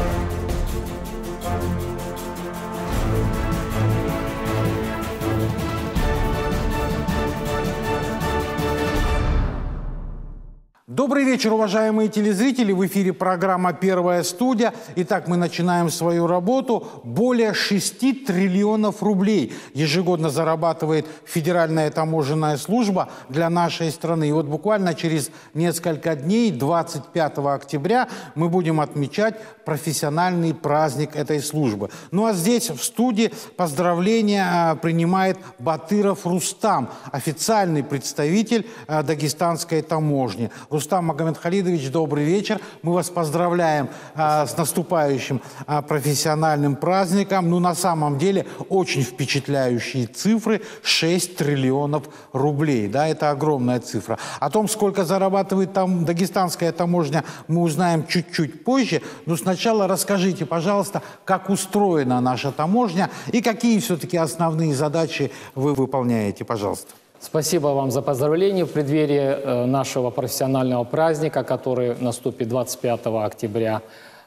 Thank you. Добрый вечер, уважаемые телезрители. В эфире программа «Первая студия». Итак, мы начинаем свою работу. Более 6 триллионов рублей ежегодно зарабатывает Федеральная таможенная служба для нашей страны. И вот буквально через несколько дней, 25 октября, мы будем отмечать профессиональный праздник этой службы. Ну а здесь, в студии, поздравления а, принимает Батыров Рустам, официальный представитель а, дагестанской таможни. Рустам Магомедхалидович, добрый вечер. Мы вас поздравляем а, с наступающим а, профессиональным праздником. Ну, на самом деле, очень впечатляющие цифры. 6 триллионов рублей. Да, это огромная цифра. О том, сколько зарабатывает там дагестанская таможня, мы узнаем чуть-чуть позже. Но сначала расскажите, пожалуйста, как устроена наша таможня и какие все-таки основные задачи вы выполняете, пожалуйста. Спасибо вам за поздравления в преддверии э, нашего профессионального праздника, который наступит 25 октября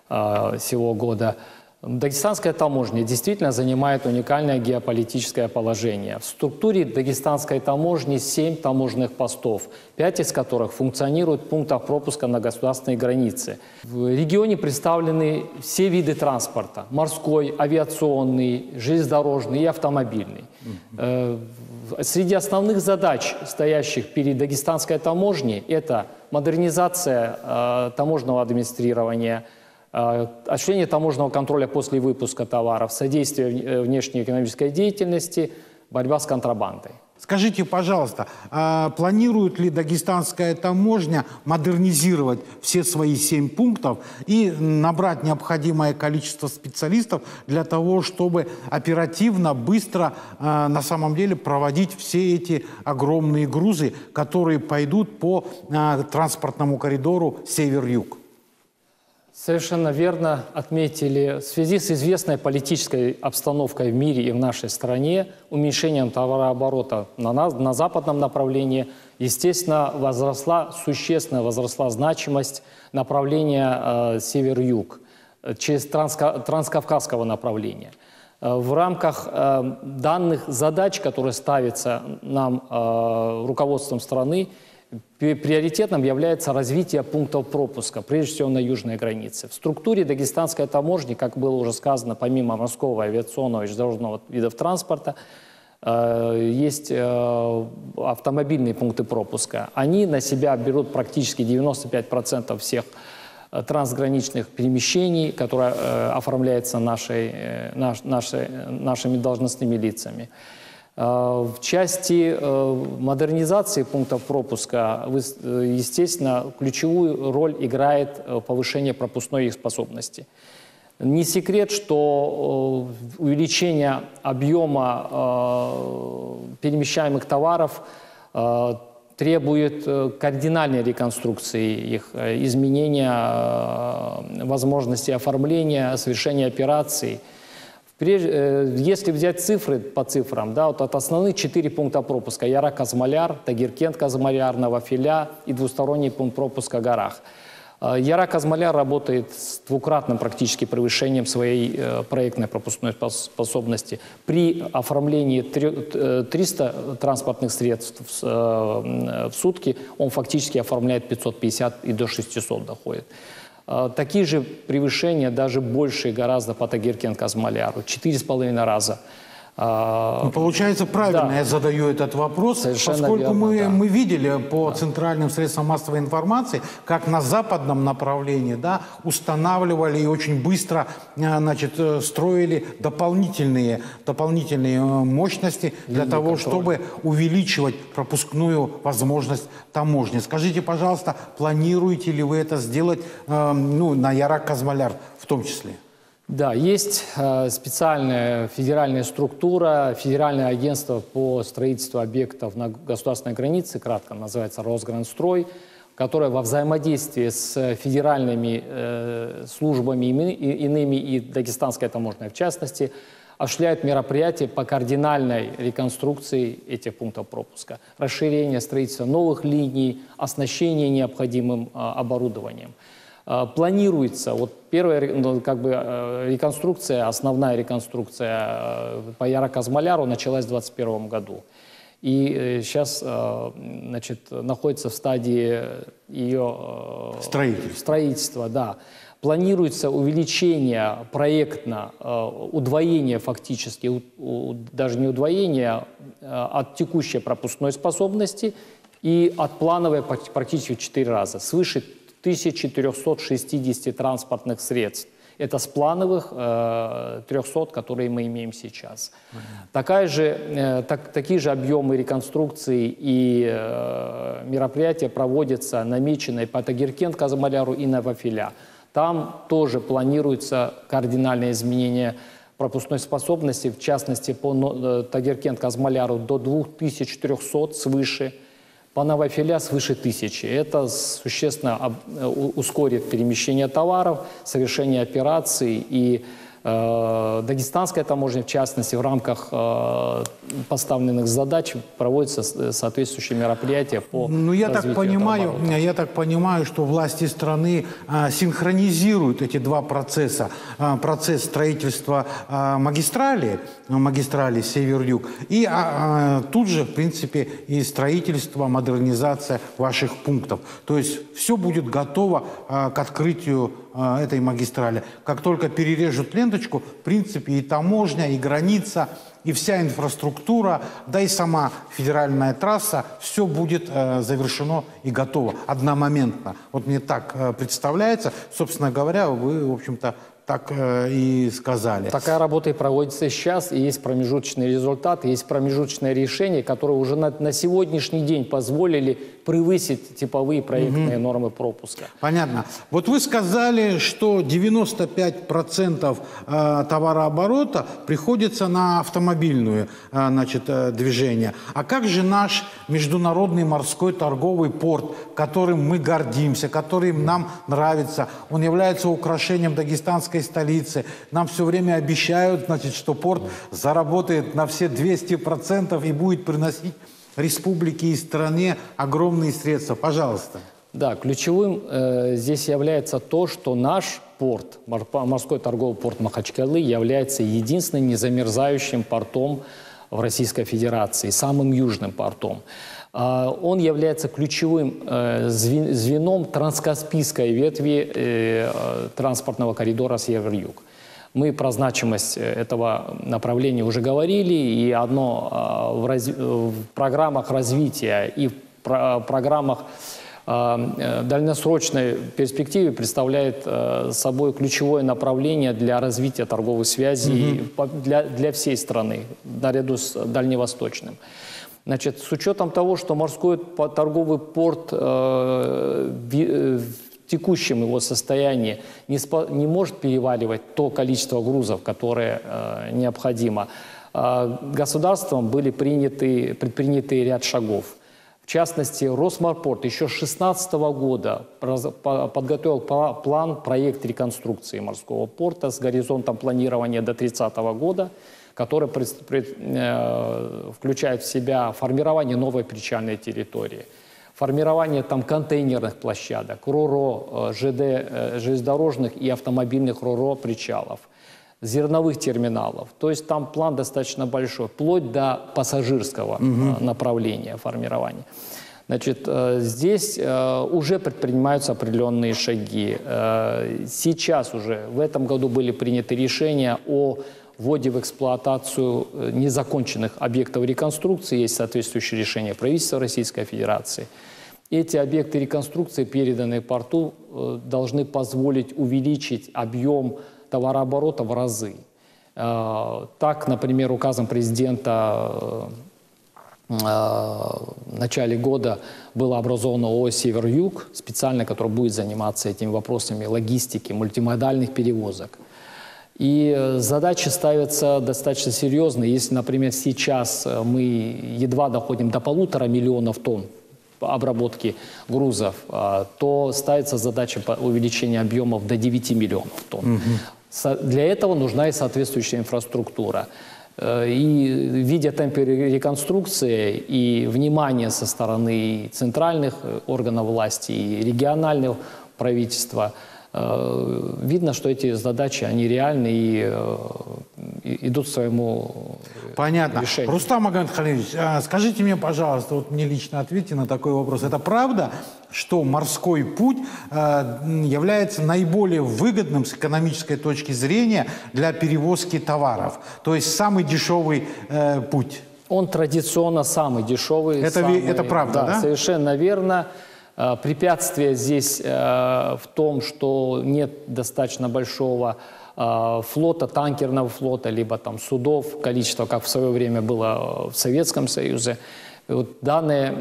э, сего года. Дагестанская таможня действительно занимает уникальное геополитическое положение. В структуре дагестанской таможни 7 таможенных постов, 5 из которых функционируют в пунктах пропуска на государственной границе. В регионе представлены все виды транспорта – морской, авиационный, железнодорожный и автомобильный. Э, среди основных задач, стоящих перед дагестанской таможней, это модернизация э, таможенного администрирования – осуществление таможенного контроля после выпуска товаров, содействие э, внешнеэкономической деятельности, борьба с контрабандой. Скажите, пожалуйста, а планирует ли дагестанская таможня модернизировать все свои семь пунктов и набрать необходимое количество специалистов для того, чтобы оперативно, быстро а, на самом деле проводить все эти огромные грузы, которые пойдут по транспортному коридору север-юг? Совершенно верно отметили. В связи с известной политической обстановкой в мире и в нашей стране, уменьшением товарооборота на, на, на западном направлении, естественно, возросла, существенно возросла значимость направления э, север-юг через транска, транскавказского направления. Э, в рамках э, данных задач, которые ставятся нам э, руководством страны, приоритетным является развитие пунктов пропуска, прежде всего на южной границе. В структуре дагестанской таможни, как было уже сказано, помимо морского, авиационного и железнодорожного видов транспорта, э, есть э, автомобильные пункты пропуска. Они на себя берут практически 95% всех э, трансграничных перемещений, которые оформляются нашей, нашей, нашими должностными лицами. А, в части э, модернизации пунктов пропуска, э, естественно, ключевую роль играет э, повышение пропускной их способности. Не секрет, что увеличение объема перемещаемых товаров требует кардинальной реконструкции их, изменения возможности оформления, совершения операций – Э, если взять цифры по цифрам, да, вот от основных четыре пункта пропуска – Яра-Казмаляр, Тагиркент-Казмаляр, Новофиля и двусторонний пункт пропуска Горах. Э, Яра-Казмаляр работает с двукратным практически превышением своей э, проектной пропускной способности. При оформлении 300 транспортных средств в сутки он фактически оформляет 550 и до 600 доходит. А, такие же превышения, даже большие гораздо по Тагиркен-Казмаляру, четыре с половиной раза. А, ну, получается, правильно да. я задаю этот вопрос, Совершенно поскольку верно, мы, да. мы видели по да. центральным средствам массовой информации, как на западном направлении да, устанавливали и очень быстро а, значит, э, строили дополнительные, дополнительные э, мощности для Линии того, контроля. чтобы увеличивать пропускную возможность таможни. Скажите, пожалуйста, планируете ли вы это сделать э, ну, на Ярак-Казмаляр в том числе? Да, есть э, специальная федеральная структура, федеральное агентство по строительству объектов на государственной границе, кратко называется Росгранстрой, которое во взаимодействии с федеральными э, службами и, иными и дагестанской таможенной в частности, осуществляет мероприятия по кардинальной реконструкции этих пунктов пропуска, расширение строительства новых линий, оснащение необходимым э, оборудованием. Планируется, вот первая ну, как бы, реконструкция, основная реконструкция по Яро-Казмаляру началась в 2021 году. И сейчас значит, находится в стадии ее строительства. строительства да. Планируется увеличение проектно, э, удвоение фактически, даже не удвоение, э, от текущей пропускной способности и от плановой практически в 4 раза, свыше 1460 транспортных средств. Это с плановых э, 300, которые мы имеем сейчас. Такая же, э, так, такие же объемы реконструкции и э, мероприятия проводятся намеченные по Тагиркент, Казамаляру и Новофиля. Там тоже планируется кардинальное изменение пропускной способности, в частности, по э, Тагеркент-Казмаляру до 2300 свыше, по Новофиля свыше тысячи. Это существенно э, ускорит перемещение товаров, совершение операций и дагестанская таможня, в частности, в рамках э, поставленных задач проводятся соответствующие мероприятия по Ну, я так понимаю, я так понимаю, что власти страны а, синхронизируют эти два процесса. А, процесс строительства а, магистрали, магистрали север-юг, и а, а, тут же, в принципе, и строительство, модернизация ваших пунктов. То есть все будет готово а, к открытию этой магистрали. Как только перережут ленточку, в принципе, и таможня, и граница, и вся инфраструктура, да и сама федеральная трасса, все будет э, завершено и готово одномоментно. Вот мне так э, представляется. Собственно говоря, вы, в общем-то, так э, и сказали. Такая работа и проводится сейчас, и есть промежуточный результат, есть промежуточное решение, которое уже на, на сегодняшний день позволили превысить типовые проектные угу. нормы пропуска. Понятно. Вот вы сказали, что 95% э, товарооборота приходится на автомобильное э, значит, э, движение. А как же наш международный морской торговый порт, которым мы гордимся, который нам нравится? Он является украшением дагестанской столицы. Нам все время обещают, значит, что порт заработает на все 200% и будет приносить республике и стране огромные средства. Пожалуйста. Да, ключевым э, здесь является то, что наш порт, морской торговый порт Махачкалы, является единственным незамерзающим портом в Российской Федерации, самым южным портом. Э, он является ключевым э, звеном транскаспийской ветви э, транспортного коридора север-юг. Мы про значимость э, этого направления уже говорили, и одно а, в, раз... в программах развития и в программах а, э, дальносрочной перспективе представляет э, собой ключевое направление для развития торговой связи угу. для, для всей страны, наряду с дальневосточным. Значит, с учетом того, что морской торговый порт э, текущем его состоянии не, спо, не может переваливать то количество грузов, которое э, необходимо, э, государством были приняты, предприняты ряд шагов. В частности, Росморпорт еще с 2016 года подготовил план, проект реконструкции морского порта с горизонтом планирования до 30 года, который пред, пред, э, включает в себя формирование новой причальной территории – формирование там контейнерных площадок, РОРО, э, ЖД, э, железнодорожных и автомобильных РОРО причалов, зерновых терминалов. То есть там план достаточно большой, вплоть до пассажирского угу. направления формирования. Значит, здесь уже предпринимаются определенные шаги. Сейчас уже, в этом году были приняты решения о вводе в эксплуатацию незаконченных объектов реконструкции. Есть соответствующее решение правительства Российской Федерации. Эти объекты реконструкции, переданные порту, э, должны позволить увеличить объем товарооборота в разы. Э, так, например, указом президента в начале года было образовано ООО «Север-Юг», специально, которое будет заниматься этими вопросами логистики, мультимодальных перевозок. И э, задачи ставятся достаточно серьезные. Если, например, сейчас э, мы едва доходим до полутора миллионов тонн обработки грузов, а, то ставится задача по увеличения объемов до 9 миллионов тонн. Угу. Для этого нужна и соответствующая инфраструктура. Э, и видя темпы реконструкции и внимание со стороны центральных органов власти и регионального правительства – э, видно, что эти задачи, они реальны и, э, и идут к своему Понятно. решению. Рустам Агамед Халилович, а, скажите мне, пожалуйста, вот мне лично ответьте на такой вопрос. Это правда, что морской путь э, является наиболее выгодным с экономической точки зрения для перевозки товаров? То есть самый дешевый э, путь? Он традиционно самый дешевый. Это, самый, это правда, да? Совершенно верно. Э, препятствие здесь э, в том, что нет достаточно большого э, флота, танкерного флота, либо там судов, количество, как в свое время было в Советском Союзе. вот данный,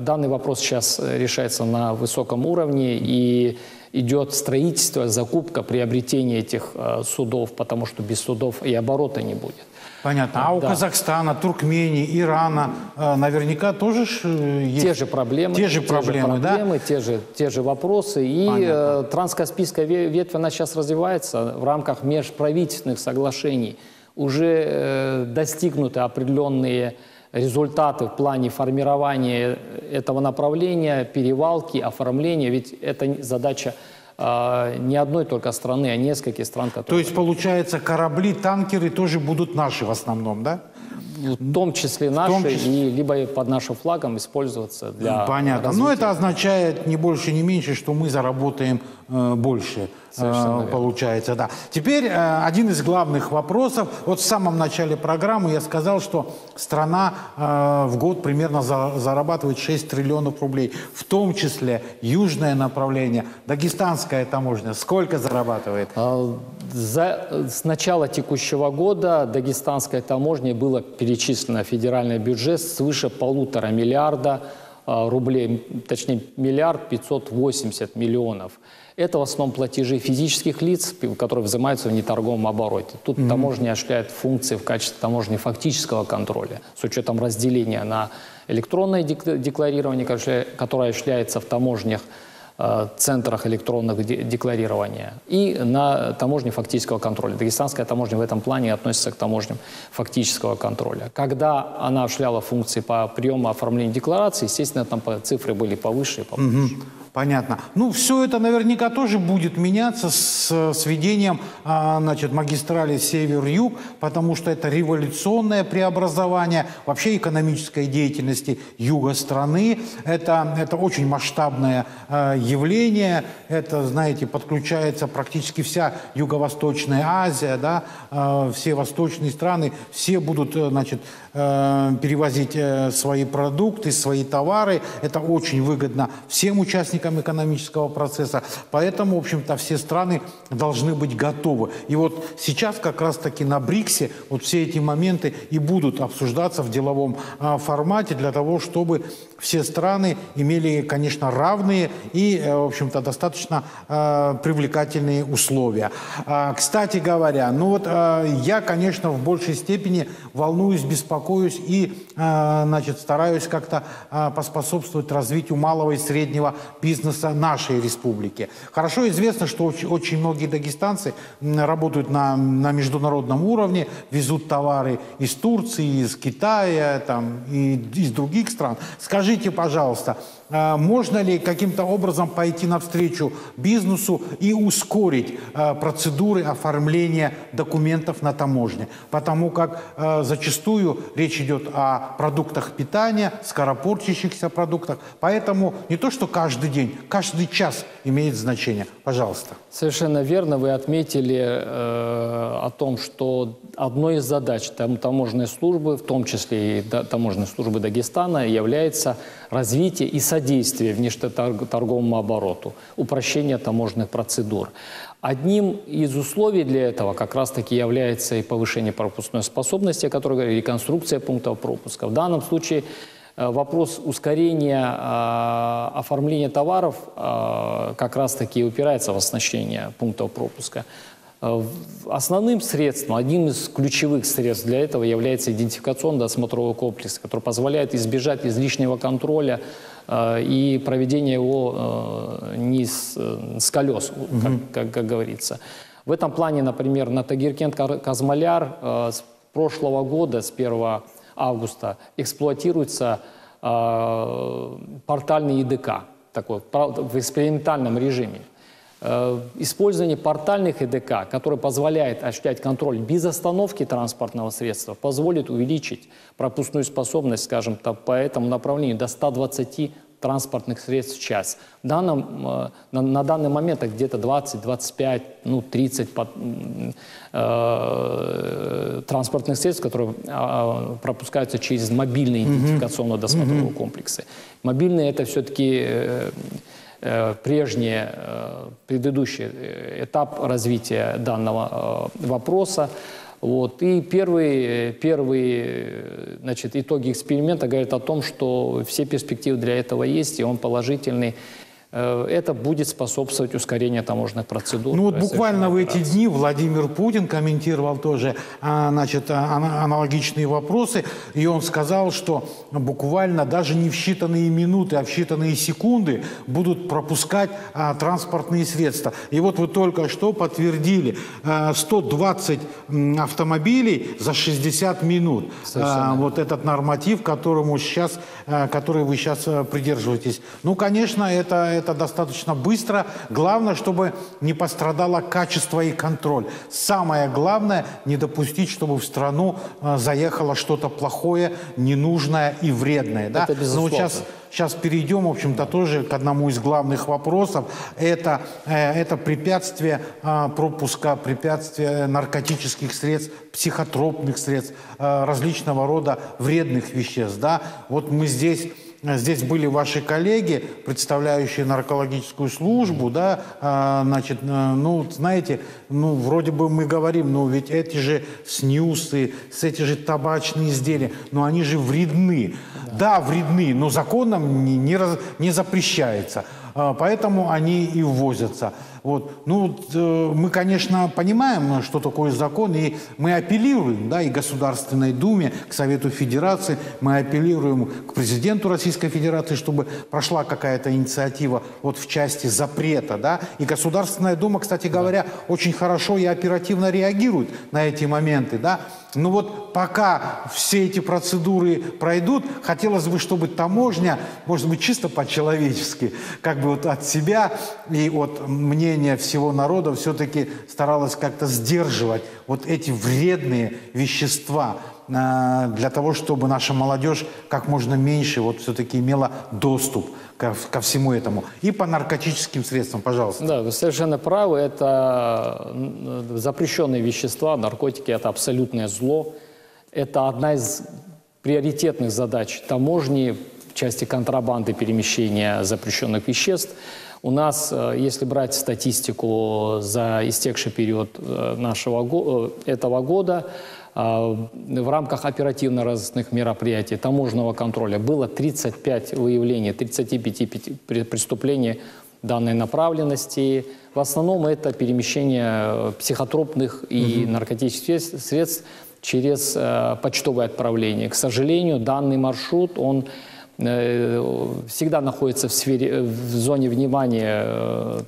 данный вопрос сейчас решается на высоком уровне, и идет строительство, закупка, приобретение этих судов, потому что без судов и оборота не будет. Понятно. А у да. Казахстана, Туркмении, Ирана э, наверняка тоже э, есть... Те же проблемы. Те же проблемы, те же проблемы, да? Те же, те же вопросы. И э, транскаспийская ветвь, она сейчас развивается в рамках межправительственных соглашений. Уже достигнуты определенные результаты в плане формирования этого направления, перевалки, оформления. Ведь это задача а, не одной только страны, а нескольких стран. Которые... То есть, получается, корабли, танкеры тоже будут наши в основном, да? В том числе наши, том числе... и либо под нашим флагом использоваться для Понятно. Развития. Но это означает не больше, не меньше, что мы заработаем больше. Э, получается, да. Теперь э, один из главных вопросов. Вот в самом начале программы я сказал, что страна э, в год примерно за, зарабатывает 6 триллионов рублей, в том числе южное направление, дагестанская таможня. Сколько зарабатывает? А, за, с начала текущего года дагестанской таможне было перечислено в федеральный бюджет свыше полутора миллиарда рублей, точнее миллиард пятьсот восемьдесят миллионов. Это в основном платежи физических лиц, которые взимаются в неторговом обороте. Тут mm-hmm. таможня осуществляет функции в качестве таможни фактического контроля с учетом разделения на электронное декларирование, которое осуществляется в таможнях, э, центрах электронных декларирования и на таможне фактического контроля. Дагестанская таможня в этом плане относится к таможням фактического контроля. Когда она осуществляла функции по приему оформлению декларации, естественно, там цифры были повыше и повыше. Угу. Понятно. Ну, все это наверняка тоже будет меняться с сведением а, значит, магистрали север-юг, потому что это революционное преобразование вообще экономической деятельности юга страны. Это, это очень масштабное а, явление. Это, знаете, подключается практически вся Юго-Восточная Азия, да, а, все восточные страны, все будут, э, значит, Э, перевозить э, свои продукты, свои товары. Это очень выгодно всем участникам экономического процесса. Поэтому, в общем-то, все страны должны быть готовы. И вот сейчас как раз-таки на БРИКСе вот все эти моменты и будут обсуждаться в деловом а, формате для того, чтобы все страны имели, конечно, равные и, э, в общем-то, достаточно э, привлекательные условия. Э, кстати говоря, ну вот э, я, конечно, в большей степени волнуюсь, беспокоюсь и, э, значит, стараюсь как-то э, поспособствовать развитию малого и среднего бизнеса нашей республики. Хорошо известно, что очень, очень многие дагестанцы работают на, на международном уровне, везут товары из Турции, из Китая там, и из других стран. Скажите, пожалуйста, а, можно ли каким-то образом пойти навстречу бизнесу и ускорить а, процедуры оформления документов на таможне? Потому как а, зачастую речь идет о продуктах питания, скоропортящихся продуктах. Поэтому не то, что каждый день, каждый час имеет значение. Пожалуйста. Совершенно верно. Вы отметили э, о том, что одной из задач там, таможенной службы, в том числе и таможенной службы Дагестана, является развитие и содействие внешнеторговому обороту, упрощение таможенных процедур. Одним из условий для этого как раз-таки является и повышение пропускной способности, о которой говорили, реконструкция пунктов пропуска. В данном случае э, вопрос ускорения э, оформления товаров э, как раз-таки упирается в оснащение пунктов пропуска. Э, основным средством, одним из ключевых средств для этого является идентификационно-досмотровой комплекс, который позволяет избежать излишнего контроля и проведения его э, не с, с колес, угу. как, как, как говорится. В этом плане, например, на Тагиркент-Казмаляр э, с прошлого года, с 1 августа, эксплуатируется э, портальный ЕДК, такой, в экспериментальном режиме. Э, использование портальных ЭДК, который позволяет осуществлять контроль без остановки транспортного средства, позволит увеличить пропускную способность, скажем так, по этому направлению до 120 транспортных средств в час. В данном, э, на, на данный момент это где-то 20, 25, ну 30 под, э, транспортных средств, которые э, пропускаются через мобильные идентификационно-досмотровые mm-hmm. комплексы. Мобильные это все-таки э, прежний, э, предыдущий этап развития данного вопроса. Вот. И первые, первые значит, итоги эксперимента говорят о том, что все перспективы для этого есть, и он положительный. Э, это будет способствовать ускорению таможенных процедур. Ну вот буквально в эти дни Владимир Путин комментировал тоже а, значит, а, аналогичные вопросы, и он сказал, что буквально даже не в считанные минуты, а в считанные секунды будут пропускать а, транспортные средства. И вот вы только что подтвердили 120 автомобилей за 60 минут. Совершенно. Вот этот норматив, которому сейчас, который вы сейчас придерживаетесь. Ну, конечно, это это достаточно быстро. Главное, чтобы не пострадало качество и контроль. Самое главное, не допустить, чтобы в страну э, заехало что-то плохое, ненужное и вредное. Да? Это безусловно. Но сейчас Сейчас перейдем, в общем-то, тоже к одному из главных вопросов. Это, э, это препятствие э, пропуска, препятствие наркотических средств, психотропных средств, различного рода вредных веществ. Да? Вот мы здесь Здесь были ваши коллеги, представляющие наркологическую службу, да, а, значит, э, ну, знаете, ну, вроде бы мы говорим, но ведь эти же снюсы, эти же табачные изделия, но они же вредны. Да, да вредны, но законом не, не, не запрещается. А, поэтому они и ввозятся. Вот. Ну, э, мы, конечно, понимаем, что такое закон, и мы апеллируем, да, и Государственной Думе, к Совету Федерации, мы апеллируем к президенту Российской Федерации, чтобы прошла какая-то инициатива вот в части запрета, да, и Государственная Дума, кстати говоря, очень хорошо и оперативно реагирует на эти моменты, да, ну вот пока все эти процедуры пройдут, хотелось бы, чтобы таможня, может быть, чисто по-человечески, как бы вот от себя и от мнения всего народа все-таки старалась как-то сдерживать вот эти вредные вещества а, для того, чтобы наша молодежь как можно меньше вот все-таки имела доступ ко, ко всему этому. И по наркотическим средствам, пожалуйста. Да, вы совершенно правы. Это запрещенные вещества, наркотики – это абсолютное зло. Это одна из приоритетных задач таможни в части контрабанды перемещения запрещенных веществ. У нас, э, если брать статистику за истекший период э, нашего, э, этого года, в рамках оперативно-розыскных мероприятий таможенного контроля было 35 выявлений, 35 преступлений данной направленности. В основном это перемещение психотропных и угу. наркотических средств через почтовое отправление. К сожалению, данный маршрут, он всегда находится в, сфере, в зоне внимания э,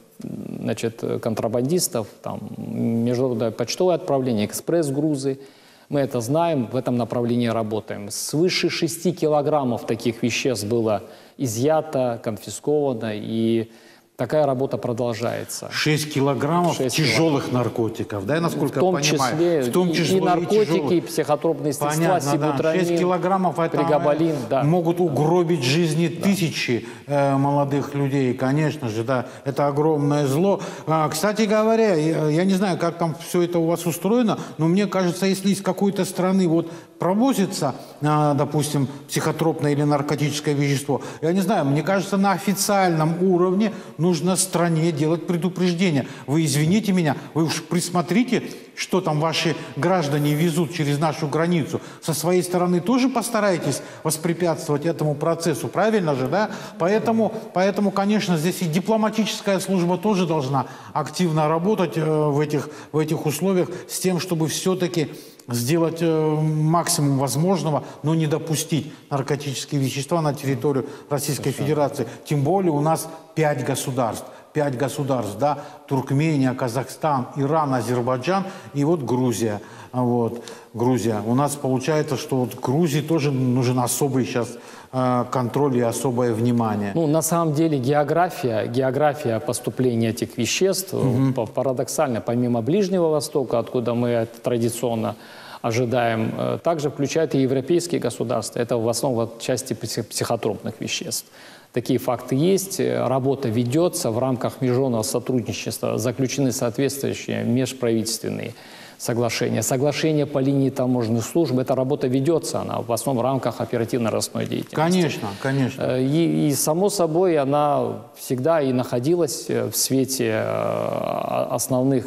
значит, контрабандистов, там, международное почтовое отправление, экспресс-грузы – мы это знаем, в этом направлении работаем. Свыше 6 килограммов таких веществ было изъято, конфисковано, и Такая работа продолжается. 6 килограммов 6 тяжелых килограмм. наркотиков, да, насколько в том я понимаю? Числе, в том числе и, и наркотики, и психотропные средства, Понятно, сибутрамин, да. 6 килограммов это пригабалин, да. могут угробить жизни да. тысячи э, молодых людей, конечно же, да, это огромное зло. А, кстати говоря, я, я не знаю, как там все это у вас устроено, но мне кажется, если из какой-то страны вот провозится, э, допустим, психотропное или наркотическое вещество, я не знаю, мне кажется, на официальном уровне нужно стране делать предупреждение. Вы извините меня, вы уж присмотрите, что там ваши граждане везут через нашу границу. Со своей стороны тоже постарайтесь воспрепятствовать этому процессу, правильно же, да? Поэтому, поэтому конечно, здесь и дипломатическая служба тоже должна активно работать э, в этих, в этих условиях с тем, чтобы все-таки сделать э, максимум возможного, но не допустить наркотические вещества на территорию Российской Федерации. Тем более у нас пять государств пять государств, да, Туркмения, Казахстан, Иран, Азербайджан и вот Грузия. Вот, Грузия. У нас получается, что вот Грузии тоже нужен особый сейчас э, контроль и особое внимание. Ну, на самом деле география, география поступления этих веществ, угу. парадоксально, помимо Ближнего Востока, откуда мы это традиционно ожидаем, э, также включает и европейские государства. Это в основном части психотропных веществ. Такие факты есть. Работа ведется в рамках международного сотрудничества. Заключены соответствующие межправительственные соглашения. Соглашение по линии таможенных служб, эта работа ведется, она в основном в рамках оперативно-розыскной деятельности. Конечно, конечно. Э, и, и, само собой, она всегда и находилась в свете э, основных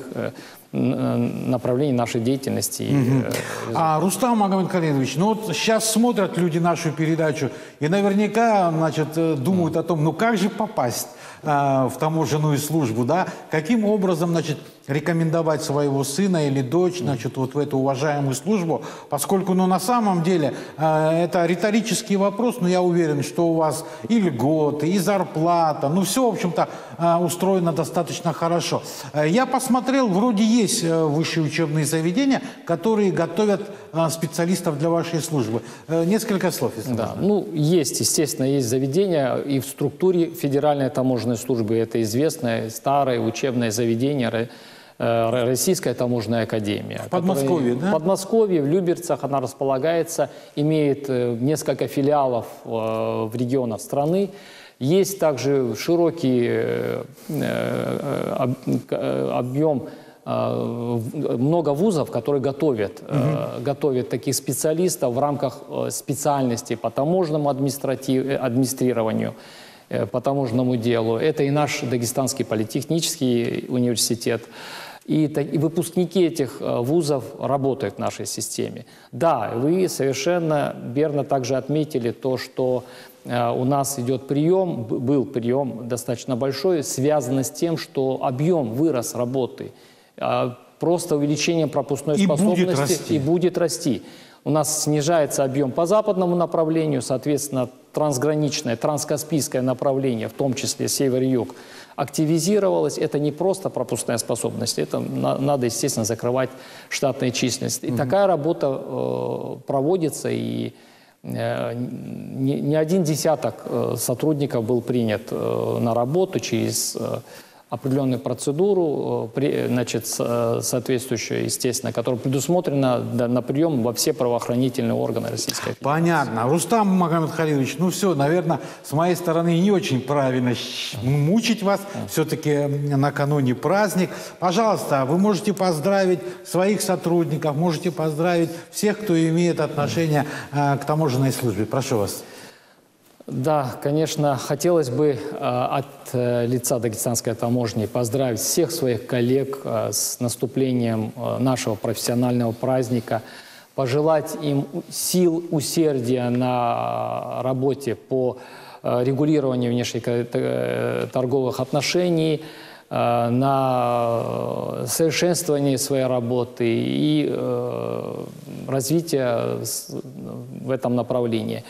направлений нашей деятельности. Угу. А, Рустам Магомедкалинович, ну вот сейчас смотрят люди нашу передачу и наверняка, значит, э, думают о том, ну как же попасть в таможенную службу, да? Каким образом, значит, рекомендовать своего сына или дочь, значит, вот в эту уважаемую службу, поскольку, ну, на самом деле, э, это риторический вопрос, но я уверен, что у вас и льготы, и зарплата, ну, все, в общем-то, э, устроено достаточно хорошо. Э, я посмотрел, вроде есть э, высшие учебные заведения, которые готовят специалистов для вашей службы. Несколько слов, если Да, можно. ну, есть, естественно, есть заведения и в структуре Федеральной таможенной службы, это известное старое учебное заведение, Российская таможенная академия. В Подмосковье, да? В Подмосковье, в Люберцах она располагается, имеет несколько филиалов в регионах страны. Есть также широкий объем много вузов, которые готовят, угу. готовят таких специалистов в рамках специальности по таможенному администрированию, по таможенному делу. Это и наш Дагестанский политехнический университет и, и выпускники этих э, вузов работают в нашей системе. Да, вы совершенно верно также отметили то, что э, у нас идет прием, был прием достаточно большой, связанный с тем, что объем вырос работы. Э, просто увеличением пропускной и способности будет расти. и будет расти. У нас снижается объем по западному направлению, соответственно, трансграничное, транскаспийское направление, в том числе север-юг, активизировалось. Это не просто пропускная способность, это на, надо, естественно, закрывать штатные численности. И угу. такая работа э, проводится, и э, не, не один десяток э, сотрудников был принят э, на работу через... Определенную процедуру, э, значит, э, соответствующую, естественно, которая предусмотрена на прием во все правоохранительные органы Российской Федерации. Понятно. Рустам Магомед Халилович, ну все, наверное, с моей стороны не очень правильно мучить вас. Все-таки накануне праздник. Пожалуйста, вы можете поздравить своих сотрудников, можете поздравить всех, кто имеет отношение э, к таможенной службе. Прошу вас. Да, конечно, хотелось бы э, от э, лица Дагестанской таможни поздравить всех своих коллег э, с наступлением нашего профессионального праздника, пожелать им сил, усердия на работе по регулированию внешнеторговых отношений, на совершенствование своей работы и развитие в этом направлении.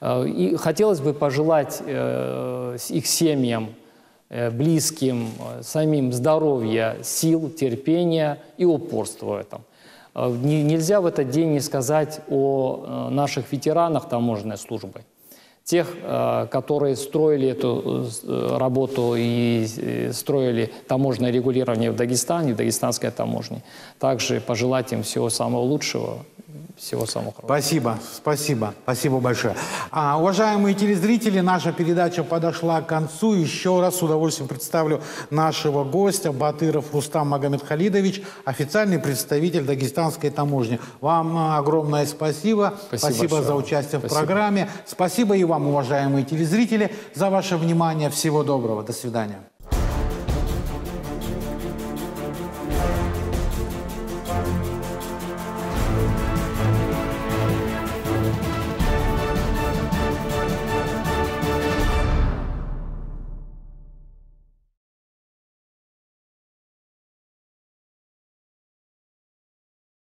Э, и хотелось бы пожелать э, их семьям, э, близким, самим здоровья, сил, терпения и упорства в этом. Нельзя в этот день не сказать о наших ветеранах таможенной службы. Тех, которые строили эту работу и строили таможенное регулирование в Дагестане, в дагестанской таможне. Также пожелать им всего самого лучшего всего самого хорошего. Спасибо, спасибо, спасибо большое. А, уважаемые телезрители, наша передача подошла к концу. Еще раз с удовольствием представлю нашего гостя Батыров Рустам Магомедхалидович, официальный представитель Дагестанской таможни. Вам а, огромное спасибо. Спасибо, спасибо за участие спасибо. в программе. Спасибо и вам, уважаемые телезрители, за ваше внимание. Всего доброго. До свидания.